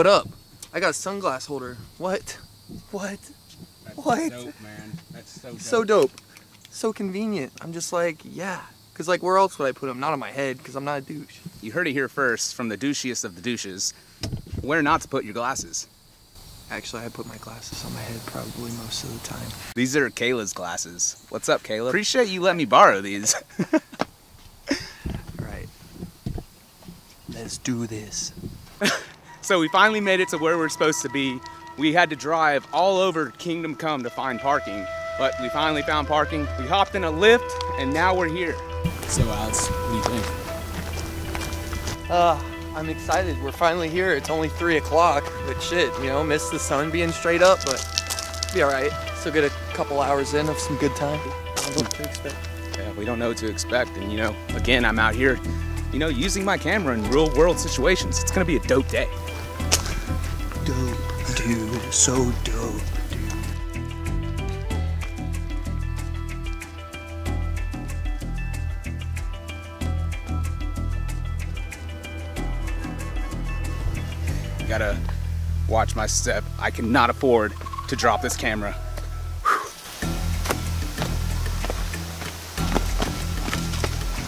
What up? I got a sunglass holder. What? What? That's What? dope, man. That's so dope. So dope. So convenient. I'm just like, yeah. Cause like where else would I put them? Not on my head, cause I'm not a douche. You heard it here first from the douchiest of the douches. Where not to put your glasses. Actually, I put my glasses on my head probably most of the time. These are Kayla's glasses. What's up, Kayla? Appreciate you letting me borrow these. All right. Let's do this. so we finally made it to where we're supposed to be. We had to drive all over Kingdom Come to find parking, but we finally found parking. We hopped in a Lyft, and now we're here. So, Alex, what do you think? Uh, I'm excited. We're finally here. It's only three o'clock, but shit, you know, miss the sun being straight up, but be all right. Still get a couple hours in of some good time. I don't know what to expect. Yeah, we don't know what to expect, and you know, again, I'm out here, you know, using my camera in real world situations. It's gonna be a dope day. So dope. Gotta watch my step. I cannot afford to drop this camera.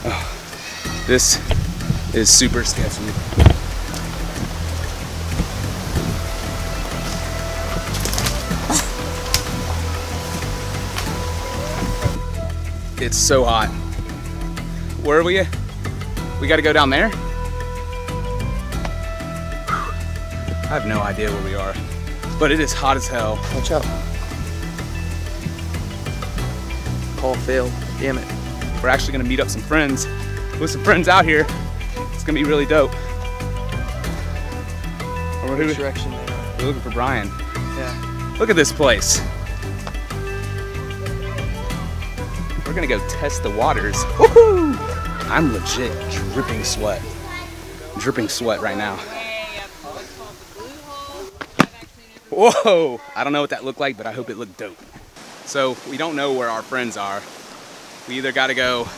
Oh, this is super sketchy. It's so hot. Where are we? We gotta go down there? I have no idea where we are, but it is hot as hell. Watch out. Call failed. Damn it. We're actually gonna meet up some friends with some friends out here. It's gonna be really dope. Which direction we're looking for Brian. Yeah. Look at this place. We're gonna go test the waters. Woohoo! I'm legit dripping sweat. Dripping sweat right now. Whoa! I don't know what that looked like, but I hope it looked dope. So we don't know where our friends are. We either gotta go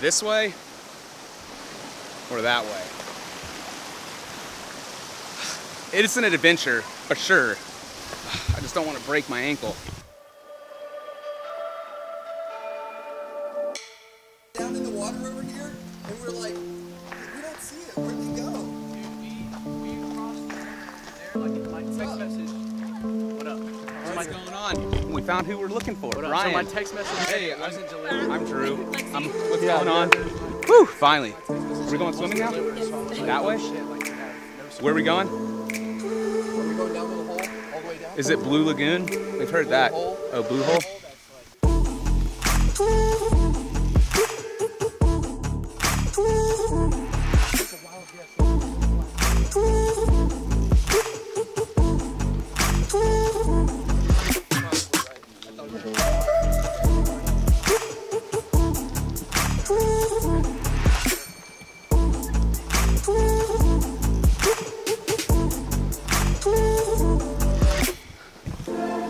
this way or that way. It's an adventure, for sure. I just don't want to break my ankle. We found who we're looking for. Brian. So my text message Hey, wasn't delivered. I'm Drew. I'm, what's going on? Whew, finally. We're going swimming now? That way? Where are we going? Are we going down to the hole, all the way down? Is it Blue Lagoon? We've heard that. Oh, Blue Hole?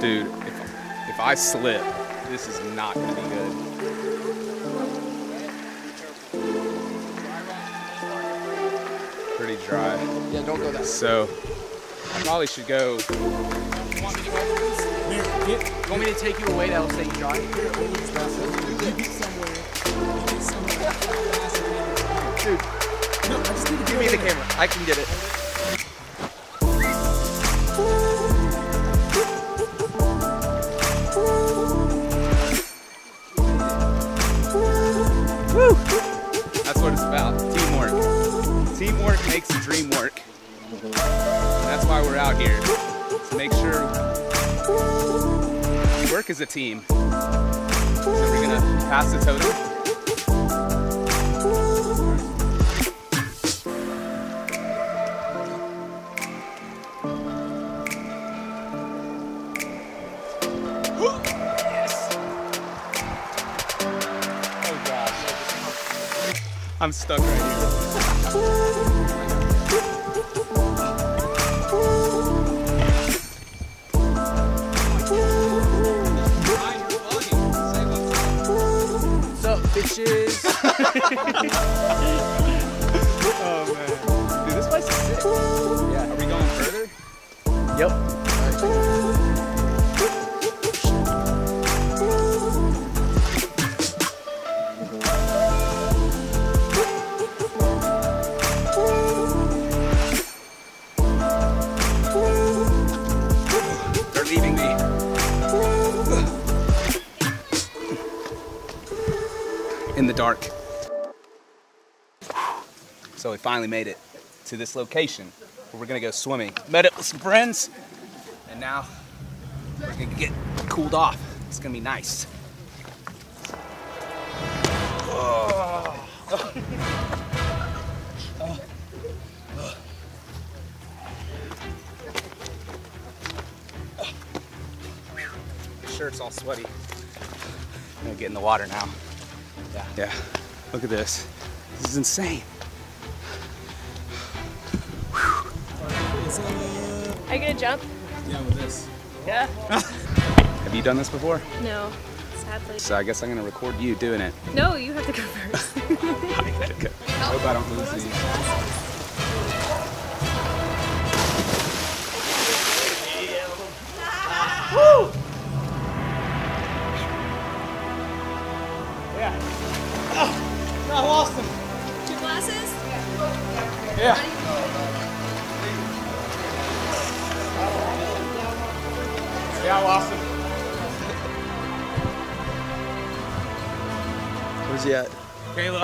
Dude, if, if I slip, this is not gonna be good. Pretty dry. Yeah, don't go that way. So, I probably should go. You want me to take you away that will say you dry? Give me the camera. I can get it. Why we're out here. To make sure we work as a team. So we're gonna pass the totem. Oh. I'm stuck right here. Finally made it to this location where we're gonna go swimming. Met up with some friends, and now we're gonna get cooled off. It's gonna be nice. The shirt's all sweaty. I'm gonna get in the water now. Yeah. Yeah. Look at this. This is insane. Are you gonna jump? Yeah, with this. Yeah. Have you done this before? No, sadly. So I guess I'm gonna record you doing it. No, you have to go first. I gotta go. I hope I don't lose these.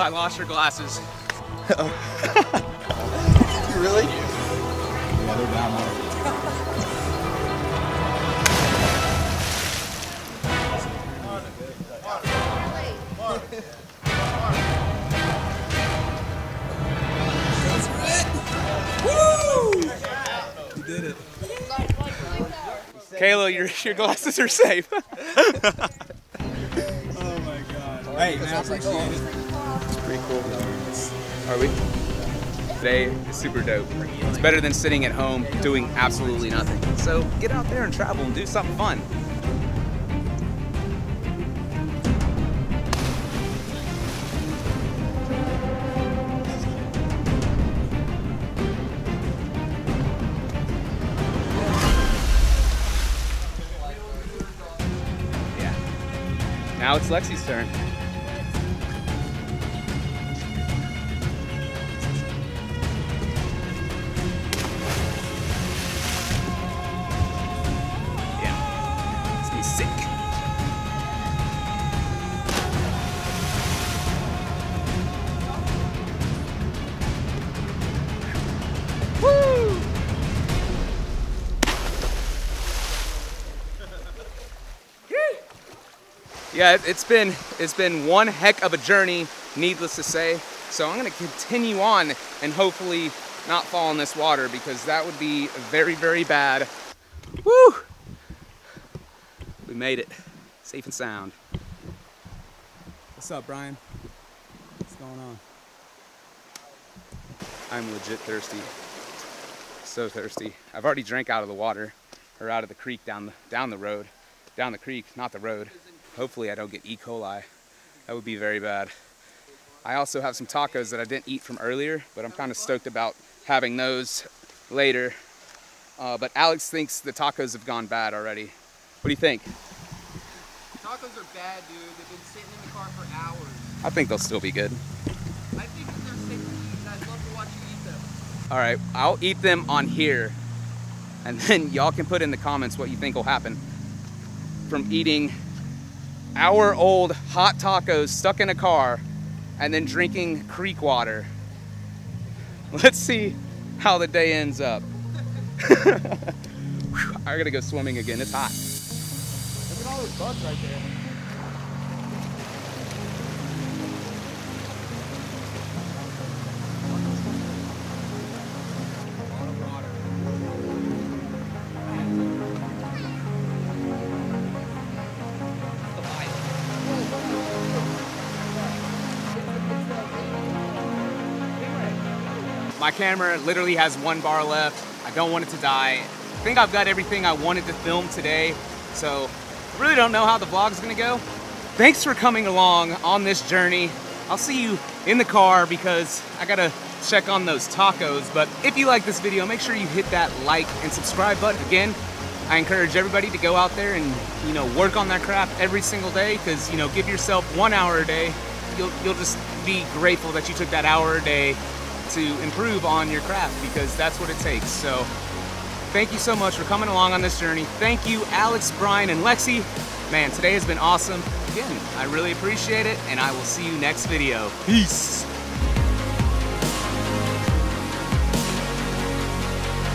I lost your glasses. Really? Yeah, they're down there. Kayla, your, your glasses are safe. Hey, man, I appreciate it. It's pretty cool. Are we? Today is super dope. It's better than sitting at home doing absolutely nothing. So get out there and travel and do something fun. Yeah. Now it's Lexi's turn. Yeah, it- it's been it's been one heck of a journey, needless to say. So I'm gonna continue on and hopefully not fall in this water because that would be very, very bad. Woo! We made it, safe and sound. What's up, Brian? What's going on? I'm legit thirsty. So thirsty. I've already drank out of the water, or out of the creek down the down the road, down the creek, not the road. Hopefully I don't get E. coli. That would be very bad. I also have some tacos that I didn't eat from earlier, but I'm kind of stoked about having those later. Uh, but Alex thinks the tacos have gone bad already. What do you think? Tacos are bad, dude. They've been sitting in the car for hours. I think they'll still be good. I think that they're safe to eat, and I'd love to watch you eat them. All right, I'll eat them on here, and then y'all can put in the comments what you think will happen from eating hour old hot tacos stuck in a car and then drinking creek water. Let's see how the day ends up. I gotta go swimming again. It's hot. Look at all those bugs right there. My camera literally has one bar left. I don't want it to die. I think I've got everything I wanted to film today, so I really don't know how the vlog's gonna go. Thanks for coming along on this journey. I'll see you in the car because I gotta check on those tacos. But if you like this video, make sure you hit that like and subscribe button. Again, I encourage everybody to go out there and you know work on that craft every single day because you know give yourself one hour a day. You'll you'll just be grateful that you took that hour a day to improve on your craft because that's what it takes. So thank you so much for coming along on this journey. Thank you, Alex, Brian, and Lexi. Man, today has been awesome. Again, I really appreciate it, and I will see you next video. Peace.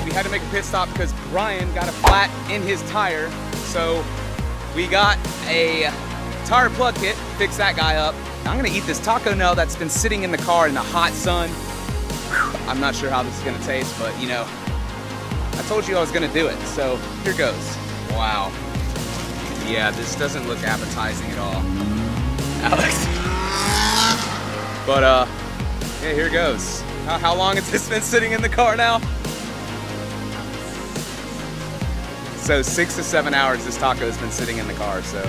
We had to make a pit stop because Brian got a flat in his tire. So we got a tire plug kit, fix that guy up. I'm gonna eat this taco now that's been sitting in the car in the hot sun. I'm not sure how this is gonna taste, but you know, I told you I was gonna do it, so here goes. Wow. Yeah, this doesn't look appetizing at all. Alex. But uh, yeah, here goes. How, how long has this been sitting in the car now? So six to seven hours this taco has been sitting in the car, so.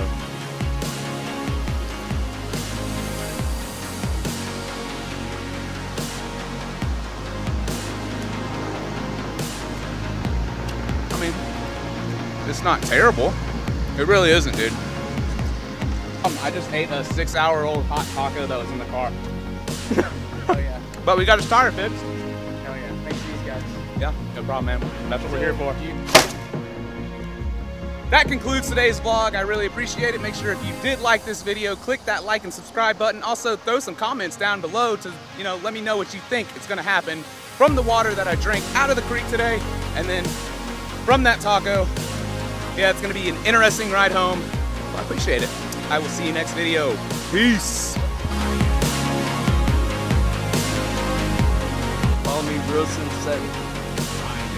Not terrible. It really isn't, dude. Um, I just ate a six-hour-old hot taco that was in the car. Oh yeah. But we got a tire fixed. Hell yeah. Thanks to these guys. Yeah, no problem, man. That's what we're here for. That concludes today's vlog. I really appreciate it. Make sure if you did like this video, click that like and subscribe button. Also, throw some comments down below to, you know, let me know what you think is gonna happen from the water that I drank out of the creek today, and then from that taco. Yeah, it's gonna be an interesting ride home. Well, I appreciate it. I will see you next video. Peace. Follow me, Wilson Seven.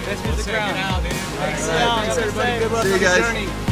This was the crown. Thanks, Thanks, everybody. Good luck See you on the guys. journey.